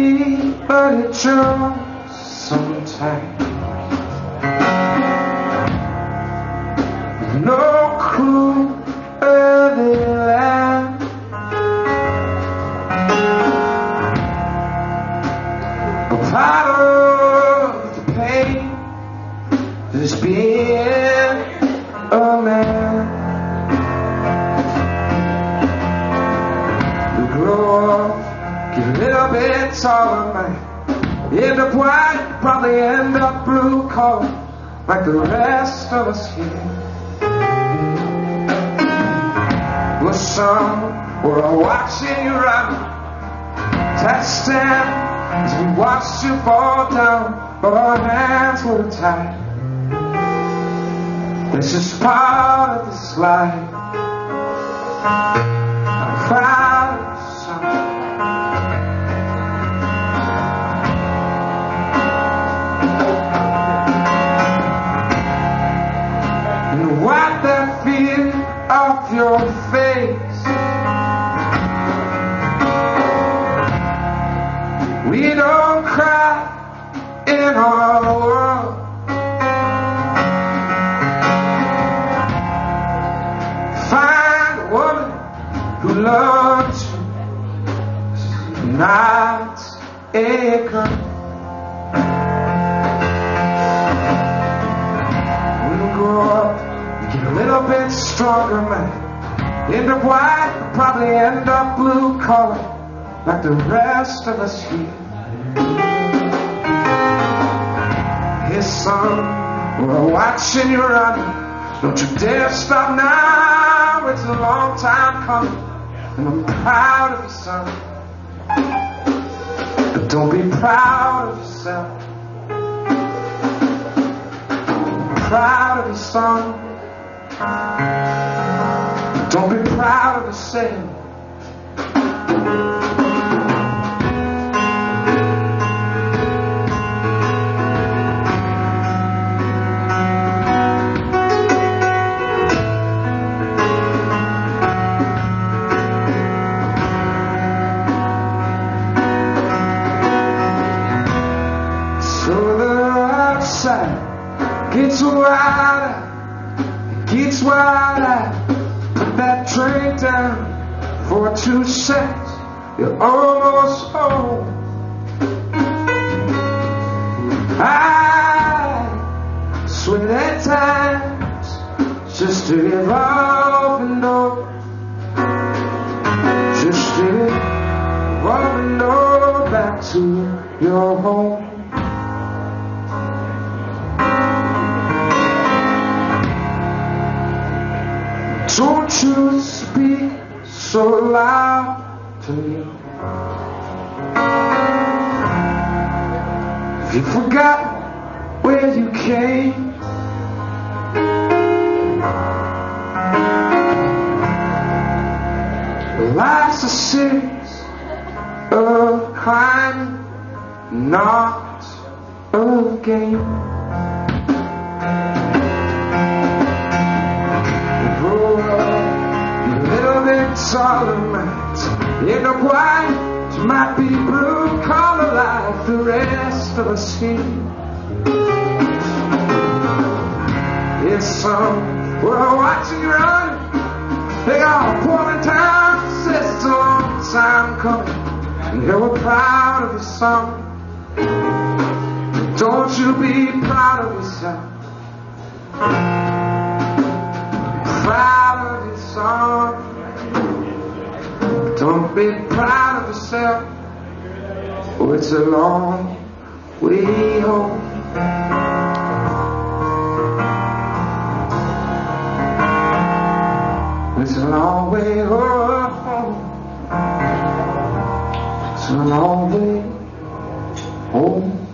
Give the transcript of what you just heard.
but it draws sometimes. No clue where they land. A part of the pain is being a man. Grow up, get a little bit taller, man. End up white, probably end up blue collar, like the rest of us here. Well, some were watching you run, testing as we watched you fall down, but our hands were tied. This is part of this life. I'm proud your face. We don't cry in our world. Find a woman who loves you, not a. little bit stronger, man. End up white, probably end up blue collar, like the rest of us here. His son, we're watching you running. Don't you dare stop now, it's a long time coming. And I'm proud of you, son. But don't be proud of yourself. Proud of your son. Don't be proud of the So two seconds. You're almost home. I swear at times just to give off and know, just to give off and know back to your home. Don't you speak so loud to me. Have you forgot where you came? Life's a series of crime, not a game. Bit taller, End up white, might be blue collar like the rest of us here. Yes, some we're watching you run. They got Portland town, says it's time coming. And here we're proud of your son. Don't you be proud of yourself proud Don't be proud of yourself. Oh, it's a long way home. It's a long way home. It's a long way home.